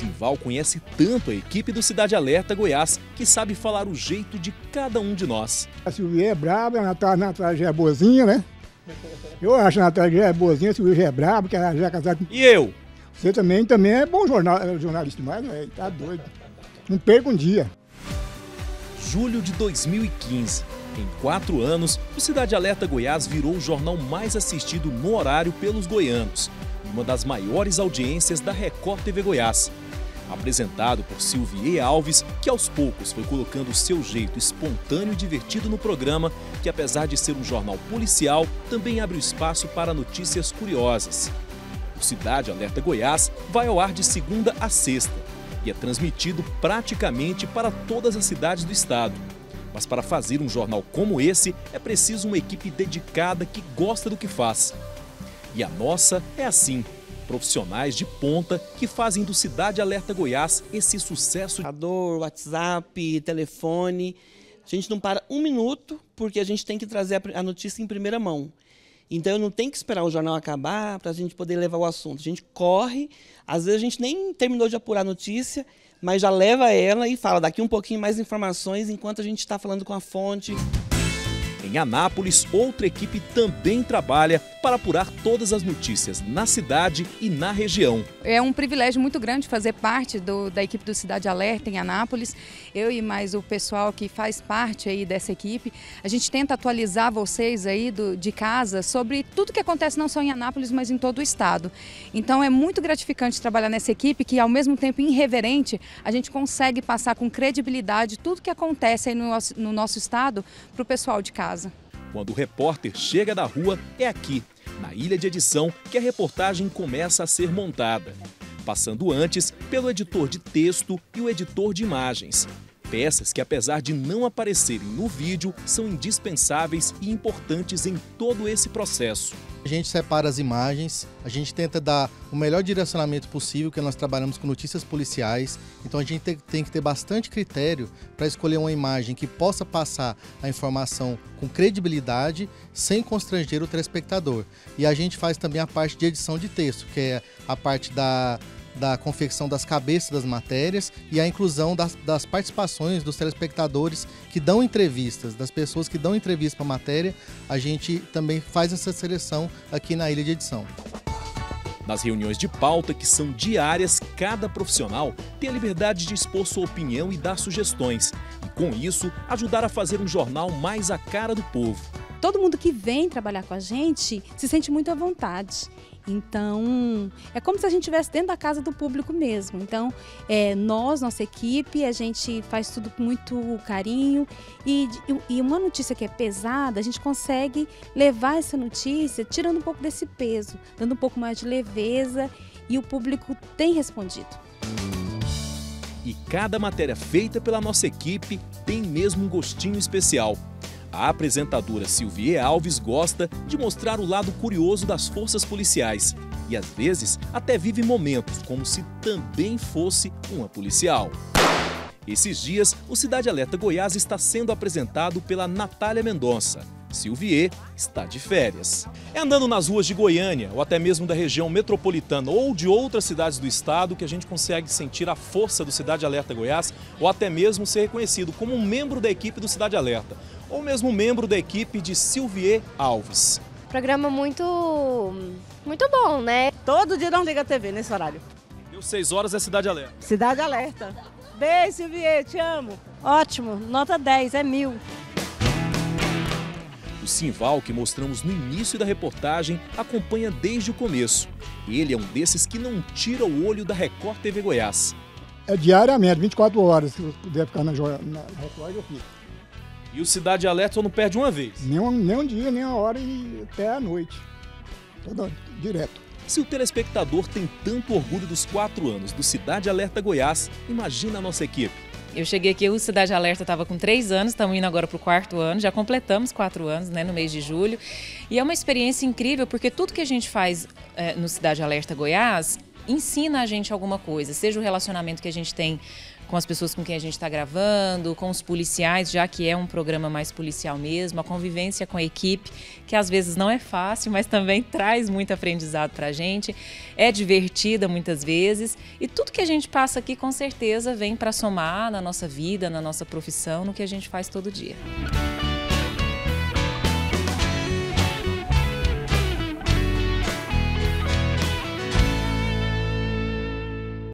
Simval conhece tanto a equipe do Cidade Alerta Goiás que sabe falar o jeito de cada um de nós. A Silvia é braba, a Natália já é boazinha, né? Eu acho a Natália já é boazinha, a Silvia já é braba, que ela já é casada com... E eu? Você também, também é bom jornal, jornalista, mas é, tá doido. Não perca um dia. Julho de 2015. Em quatro anos, o Cidade Alerta Goiás virou o jornal mais assistido no horário pelos goianos uma das maiores audiências da Record TV Goiás. Apresentado por Silvier Alves, que aos poucos foi colocando seu jeito espontâneo e divertido no programa, que apesar de ser um jornal policial, também abre espaço para notícias curiosas. O Cidade Alerta Goiás vai ao ar de segunda a sexta e é transmitido praticamente para todas as cidades do estado. Mas para fazer um jornal como esse, é preciso uma equipe dedicada que gosta do que faz. E a nossa é assim. Profissionais de ponta que fazem do Cidade Alerta Goiás esse sucesso. WhatsApp, telefone. A gente não para um minuto porque a gente tem que trazer a notícia em primeira mão. Então eu não tenho que esperar o jornal acabar para a gente poder levar o assunto. A gente corre, às vezes a gente nem terminou de apurar a notícia, mas já leva ela e fala daqui um pouquinho mais informações enquanto a gente está falando com a fonte. Em Anápolis, outra equipe também trabalha para apurar todas as notícias na cidade e na região. É um privilégio muito grande fazer parte do, da equipe do Cidade Alerta em Anápolis. Eu e mais o pessoal que faz parte aí dessa equipe, a gente tenta atualizar vocês aí do, de casa sobre tudo que acontece não só em Anápolis, mas em todo o estado. Então é muito gratificante trabalhar nessa equipe que, ao mesmo tempo irreverente, a gente consegue passar com credibilidade tudo que acontece aí no, no nosso estado para o pessoal de casa. Quando o repórter chega da rua, é aqui, na ilha de edição, que a reportagem começa a ser montada. Passando antes pelo editor de texto e o editor de imagens. Peças que, apesar de não aparecerem no vídeo, são indispensáveis e importantes em todo esse processo. A gente separa as imagens, a gente tenta dar o melhor direcionamento possível, que nós trabalhamos com notícias policiais, então a gente tem que ter bastante critério para escolher uma imagem que possa passar a informação com credibilidade, sem constranger o telespectador. E a gente faz também a parte de edição de texto, que é a parte da da confecção das cabeças das matérias e a inclusão das, das participações dos telespectadores que dão entrevistas, das pessoas que dão entrevista para a matéria, a gente também faz essa seleção aqui na Ilha de Edição. Nas reuniões de pauta, que são diárias, cada profissional tem a liberdade de expor sua opinião e dar sugestões, e com isso, ajudar a fazer um jornal mais à cara do povo. Todo mundo que vem trabalhar com a gente se sente muito à vontade. Então, é como se a gente estivesse dentro da casa do público mesmo. Então, é, nós, nossa equipe, a gente faz tudo com muito carinho. E, e uma notícia que é pesada, a gente consegue levar essa notícia tirando um pouco desse peso, dando um pouco mais de leveza. E o público tem respondido. E cada matéria feita pela nossa equipe tem mesmo um gostinho especial. A apresentadora Silvia Alves gosta de mostrar o lado curioso das forças policiais e às vezes até vive momentos como se também fosse uma policial. Esses dias, o Cidade Alerta Goiás está sendo apresentado pela Natália Mendonça. Silvier está de férias. É andando nas ruas de Goiânia, ou até mesmo da região metropolitana ou de outras cidades do estado, que a gente consegue sentir a força do Cidade Alerta Goiás, ou até mesmo ser reconhecido como um membro da equipe do Cidade Alerta ou mesmo membro da equipe de Silvier Alves. Programa muito muito bom, né? Todo dia não liga a TV nesse horário. Deu 6 horas é Cidade Alerta. Cidade Alerta. Beijo, Silvier, te amo. Ótimo, nota 10, é mil. O Simval, que mostramos no início da reportagem, acompanha desde o começo. Ele é um desses que não tira o olho da Record TV Goiás. É diariamente, 24 horas. Se puder ficar na, na Record, eu fico. E o Cidade Alerta só não perde uma vez? Nem um, nem um dia, nem uma hora e até a noite. Todo, direto. Se o telespectador tem tanto orgulho dos quatro anos do Cidade Alerta Goiás, imagina a nossa equipe. Eu cheguei aqui, o Cidade Alerta estava com três anos, estamos indo agora para o quarto ano, já completamos quatro anos, né, no mês de julho. E é uma experiência incrível, porque tudo que a gente faz é, no Cidade Alerta Goiás ensina a gente alguma coisa, seja o relacionamento que a gente tem com as pessoas com quem a gente está gravando, com os policiais, já que é um programa mais policial mesmo, a convivência com a equipe, que às vezes não é fácil, mas também traz muito aprendizado para a gente, é divertida muitas vezes e tudo que a gente passa aqui com certeza vem para somar na nossa vida, na nossa profissão, no que a gente faz todo dia.